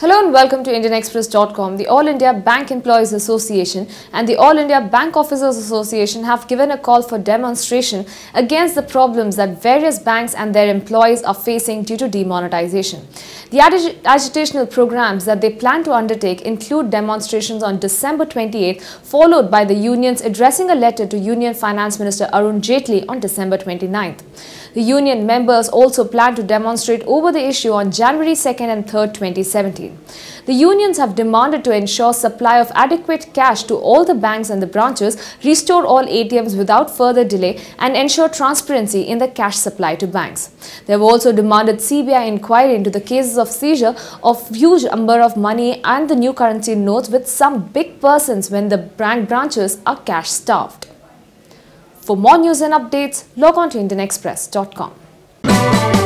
Hello and welcome to IndianExpress.com. The All India Bank Employees Association and the All India Bank Officers Association have given a call for demonstration against the problems that various banks and their employees are facing due to demonetization. The agi- agitational programs that they plan to undertake include demonstrations on December 28, followed by the unions addressing a letter to Union Finance Minister Arun Jaitley on December 29th. The union members also plan to demonstrate over the issue on January 2nd and 3rd, 2017. The unions have demanded to ensure supply of adequate cash to all the banks and the branches, restore all ATMs without further delay, and ensure transparency in the cash supply to banks. They have also demanded CBI inquiry into the cases of seizure of huge number of money and the new currency notes with some big persons when the bank branches are cash starved. For more news and updates, log on to IndianExpress.com.